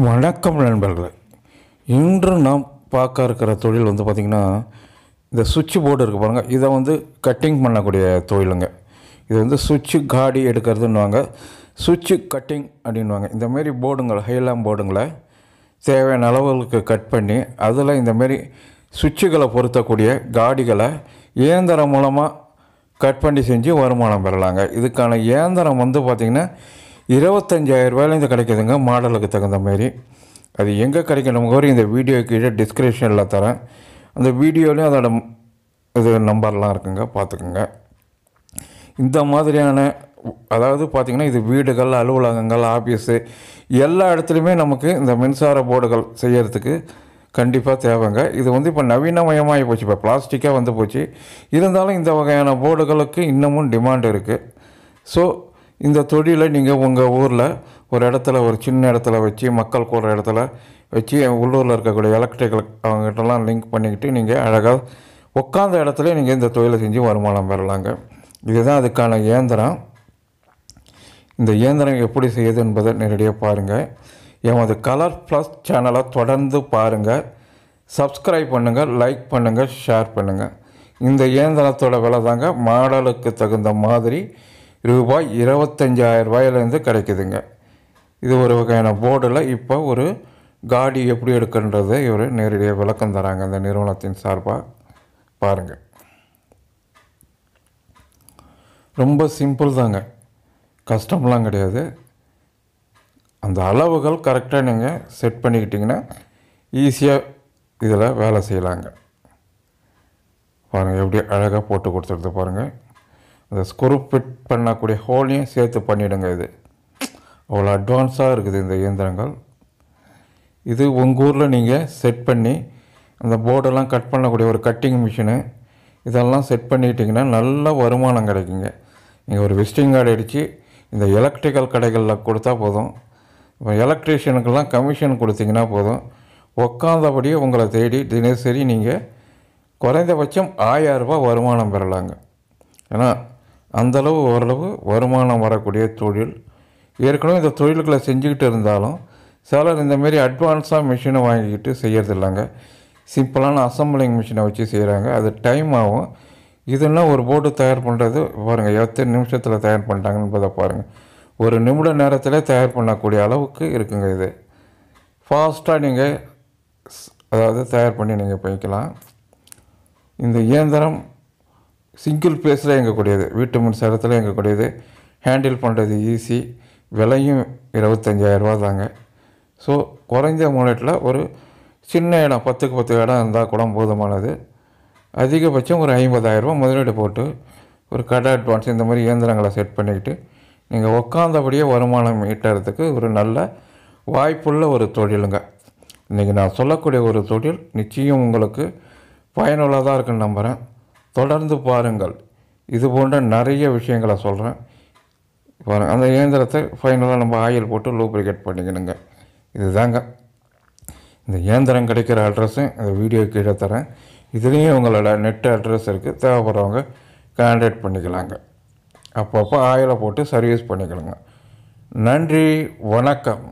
வணக்கம் நண்பர்களே. இன்று நாம் பார்க்க இருக்கிற தொழில் வந்து பார்த்திங்கன்னா இந்த சுவிட்ச் போர்டு இருக்குது பாருங்கள் இதை வந்து கட்டிங் பண்ணக்கூடிய தொழிலுங்க. இது வந்து சுவிட்சு காடி எடுக்கிறதுன்னுவாங்க. சுவிட்சு கட்டிங் அப்படின்வாங்க இந்தமாரி போர்டுங்களை ஹைலாம் போர்டுங்களை தேவையான அளவுகளுக்கு கட் பண்ணி அதில் இந்தமாரி சுவிட்சுகளை பொருத்தக்கூடிய காடிகளை இயந்திரம் மூலமாக கட் பண்ணி செஞ்சு வருமானம் பெறலாங்க. இதுக்கான இயந்திரம் வந்து பார்த்திங்கன்னா இருபத்தஞ்சாயிரம் ரூபாயிலேருந்து கிடைக்குதுங்க. மாடலுக்கு தகுந்த மாதிரி அது எங்கே கிடைக்கணும் முகவரி இந்த வீடியோ கீழே டிஸ்கிரிப்ஷனில் தரேன். அந்த வீடியோலையும் அதோட இது நம்பர்லாம் இருக்குங்க. பார்த்துக்குங்க இந்த மாதிரியான அதாவது பார்த்திங்கன்னா இது வீடுகள் அலுவலகங்கள் ஆஃபீஸு எல்லா இடத்துலையுமே நமக்கு இந்த மின்சார போர்டுகள் செய்கிறதுக்கு கண்டிப்பாக தேவைங்க. இது வந்து இப்போ நவீனமயமாகி போச்சு. இப்போ பிளாஸ்டிக்காக வந்து போச்சு. இருந்தாலும் இந்த வகையான போர்டுகளுக்கு இன்னமும் டிமாண்ட் இருக்குது ஸோ இந்த தொழிலை நீங்கள் உங்கள் ஊரில் ஒரு இடத்துல ஒரு சின்ன இடத்துல வச்சு மக்கள் கூடுற இடத்துல வச்சு உள்ளூரில் இருக்கக்கூடிய எலக்ட்ரிக்கல் அவங்ககிட்டலாம் லிங்க் பண்ணிக்கிட்டு நீங்கள் அழகாக உட்காந்த இடத்துல நீங்கள் இந்த தொழிலை செஞ்சு வருமானம் பெறலாங்க. இதுதான் அதுக்கான இயந்திரம். இந்த இயந்திரம் எப்படி செய்யுது என்பதை நேரடியாக பாருங்கள் எமது கலர் ப்ளஸ் சேனலை தொடர்ந்து பாருங்கள் சப்ஸ்கிரைப் பண்ணுங்கள் லைக் பண்ணுங்கள் ஷேர் பண்ணுங்கள் இந்த இயந்திரத்தோட விலை தாங்க மாடலுக்கு தகுந்த மாதிரி ரூபாய் இருபத்தஞ்சாயிரம் ரூபாயிலேருந்து கிடைக்குதுங்க. இது ஒரு வகையான போர்டில் இப்போ ஒரு காடி எப்படி எடுக்கின்றதை இவர் நேரடியாக விளக்கம் தராங்க இந்த நிறுவனத்தின் சார்பாக பாருங்கள் ரொம்ப சிம்பிள் தாங்க. கஷ்டம்லாம் கிடையாது. அந்த அளவுகள் கரெக்டாக நீங்கள் செட் பண்ணிக்கிட்டிங்கன்னா ஈஸியாக இதில் வேலை செய்யலாங்க. பாருங்கள் எப்படி அழகாக போட்டு கொடுத்துருது பாருங்கள் அந்த ஸ்க்ரூ ஃபிட் பண்ணக்கூடிய ஹோலையும் சேர்த்து பண்ணிவிடுங்க இது. அவ்வளோ அட்வான்ஸாக இருக்குது இந்த இயந்திரங்கள். இது உங்கள் ஊரில் நீங்கள் செட் பண்ணி அந்த போர்டெல்லாம் கட் பண்ணக்கூடிய ஒரு கட்டிங் மிஷினு இதெல்லாம் செட் பண்ணிட்டிங்கன்னா நல்ல வருமானம் கிடைக்குங்க. நீங்கள் ஒரு விசிட்டிங் கார்டு அடித்து இந்த எலக்ட்ரிக்கல் கடைகளில் கொடுத்தா போதும். இப்போ எலக்ட்ரீஷியனுக்கெல்லாம் கமிஷன் கொடுத்தீங்கன்னா போதும். உக்காந்தபடியே உங்களை தேடி தினசரி நீங்கள் குறைந்தபட்சம் ஆயிரம் ரூபாய் வருமானம் பெறலாங்க. ஏன்னா அந்தளவு ஓரளவு வருமானம் வரக்கூடிய தொழில். ஏற்கனவே இந்த தொழில்களை செஞ்சுக்கிட்டு இருந்தாலும் சிலர் இந்தமாரி அட்வான்ஸாக மிஷினை வாங்கிக்கிட்டு செய்கிறது இல்லைங்க சிம்பிளான அசம்பிளிங் மிஷினை வச்சு செய்கிறாங்க அது டைம் ஆகும். இதெல்லாம் ஒரு போர்டு தயார் பண்ணுறது பாருங்கள் எத்தனை நிமிஷத்தில் தயார் பண்ணிட்டாங்கன்னு பதை பாருங்கள் ஒரு நிமிட நேரத்தில் தயார் பண்ணக்கூடிய அளவுக்கு இருக்குங்க இது. ஃபாஸ்ட்டாக நீங்கள் அதாவது தயார் பண்ணி நீங்கள் போய்க்கலாம் இந்த இயந்திரம் சிங்கிள் பேஸில் இயங்கக்கூடியது. வீட்டு மின்சாரத்தில் இயங்கக்கூடியது. ஹேண்டில் பண்ணுறது ஈஸி விலையும் இருபத்தஞ்சாயிரரூபா தாங்க. ஸோ குறைஞ்ச முன்னேட்டில் ஒரு சின்ன இடம் பத்துக்கு பத்து இடம் இருந்தால் கூட போதுமானது. அதிகபட்சம் ஒரு ஐம்பதாயிரரூபா முதலீடு போட்டு ஒரு கடை அட்வான்ஸ் இந்த மாதிரி இயந்திரங்களை செட் பண்ணிக்கிட்டு நீங்கள் உக்காந்தபடியே வருமானம் ஈட்டுறதுக்கு ஒரு நல்ல வாய்ப்புள்ள ஒரு தொழிலுங்க. இன்றைக்கி நான் சொல்லக்கூடிய ஒரு தொழில் நிச்சயம் உங்களுக்கு பயனுள்ளதாக இருக்குன்னு நம்புகிறேன் தொடர்ந்து பாருங்கள். இது போன்ற நிறைய விஷயங்களை சொல்கிறேன் பாருங்கள் அந்த இயந்திரத்தை ஃபைனலாக நம்ம ஆயில் போட்டு லூப்ரிகேட் பண்ணிக்கணுங்க. இதுதாங்க. இந்த இயந்திரம் கிடைக்கிற அட்ரஸும் இந்த வீடியோ கீழே தரேன். இதுலேயும் உங்களோட நெட் அட்ரஸ் இருக்குது தேவைப்படுறவங்க கான்டாக்ட் பண்ணிக்கலாங்க. அப்பப்போ ஆயிலை போட்டு சர்வீஸ் பண்ணிக்கலாங்க நன்றி வணக்கம்.